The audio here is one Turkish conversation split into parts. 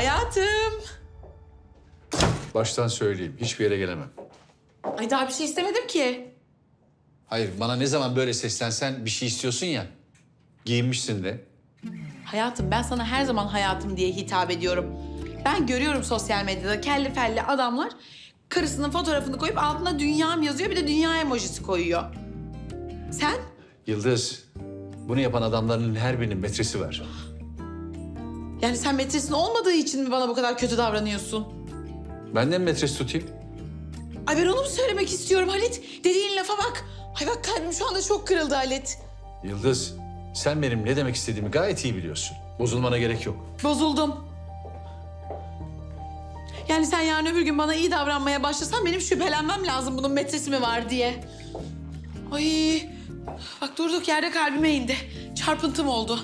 Hayatım. Baştan söyleyeyim. Hiçbir yere gelemem. Ay daha bir şey istemedim ki. Hayır bana ne zaman böyle seslensen bir şey istiyorsun ya. Giyinmişsin de. Hayatım ben sana her zaman hayatım diye hitap ediyorum. Ben görüyorum sosyal medyada kelli felli adamlar karısının fotoğrafını koyup altına dünyam yazıyor bir de dünya emojisi koyuyor. Sen? Yıldız, bunu yapan adamların her birinin metresi var. Yani sen metresin olmadığı için mi bana bu kadar kötü davranıyorsun? Ben de mi metres tutayım? Ay ben onu mu söylemek istiyorum Halit? Dediğin lafa bak. Ay bak kalbim şu anda çok kırıldı Halit. Yıldız, sen benim ne demek istediğimi gayet iyi biliyorsun. Bozulmana gerek yok. Bozuldum. Yani sen yarın öbür gün bana iyi davranmaya başlasan benim şüphelenmem lazım bunun metresi mi var diye. Ay bak durduk yerde kalbime indi. Çarpıntım oldu.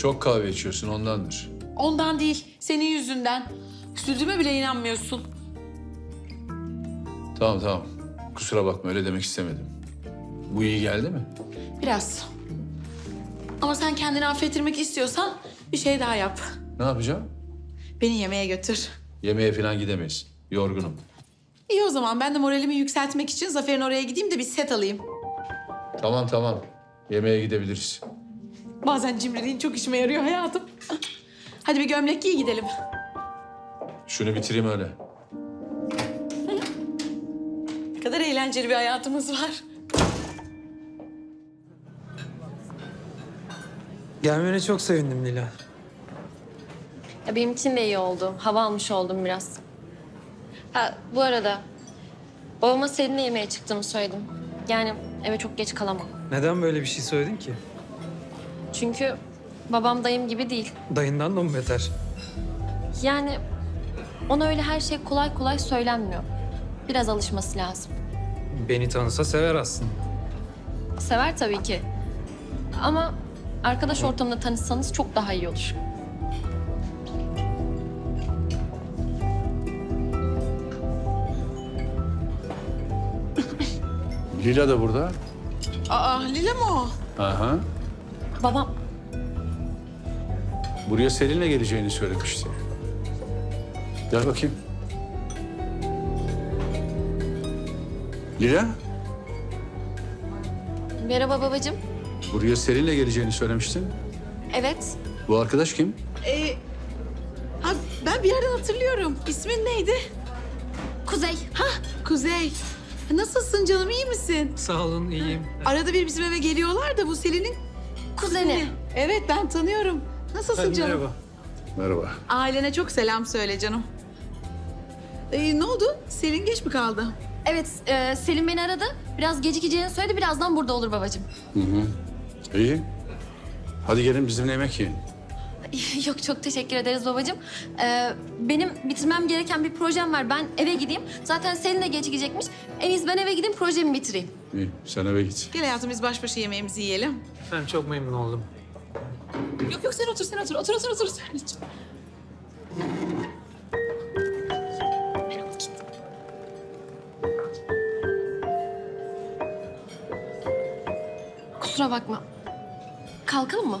Çok kahve içiyorsun ondandır. Ondan değil, senin yüzünden. Üzüldüğüme bile inanmıyorsun. Tamam tamam. Kusura bakma öyle demek istemedim. Bu iyi geldi mi? Biraz. Ama sen kendini affettirmek istiyorsan bir şey daha yap. Ne yapacağım? Beni yemeğe götür. Yemeğe falan gidemeyiz. Yorgunum. İyi o zaman ben de moralimi yükseltmek için Zafer'in oraya gideyim de bir set alayım. Tamam tamam. Yemeğe gidebiliriz. Bazen cimriliğin çok işime yarıyor hayatım. Hadi bir gömlek giy gidelim. Şunu bitireyim öyle. Ne kadar eğlenceli bir hayatımız var. Gelmene çok sevindim Nila. Ya benim için de iyi oldu. Hava almış oldum biraz. Ha bu arada babama seninle yemeğe çıktığımı söyledim. Yani eve çok geç kalamam. Neden böyle bir şey söyledin ki? Çünkü babam dayım gibi değil. Dayından da mı beter? Yani ona öyle her şey kolay kolay söylenmiyor. Biraz alışması lazım. Beni tanısa sever aslında. Sever tabii ki. Ama arkadaş ortamında tanışsanız çok daha iyi olur. Lila da burada. Aa Lila mı o? Aha. Babam Buraya Selin'le geleceğini söylemişti. Gel bakayım. Lila, merhaba babacığım. buraya Selin'le geleceğini söylemiştin. Evet. Bu arkadaş kim? Ee, ha, ben bir yerden hatırlıyorum. İsmin neydi? Kuzey. Ha Kuzey. Nasılsın canım iyi misin? Sağ olun, iyiyim. Arada bir bizim eve geliyorlar da bu Selin'in Kuzeni. Evet ben tanıyorum. Nasılsın canım? Merhaba. Merhaba. Ailene çok selam söyle canım. Ee, ne oldu? Selin geç mi kaldı? Evet, e, Selim beni aradı. Biraz gecikeceğini söyledi. Birazdan burada olur babacığım. İyi. Hadi gelin bizimle yemek yiyin. Yok çok teşekkür ederiz babacığım. Ee, benim bitirmem gereken bir projem var. Ben eve gideyim. Zaten Selin de gecikecekmiş. En iyisi ben eve gideyim projemi bitireyim. İyi, sen eve git. Gel hayatım biz baş başa yemeğimizi yiyelim. Ben çok memnun oldum. Yok yok sen otur sen otur. Otur otur otur. Sen lütfen. Kusura bakma. Kalkalım mı?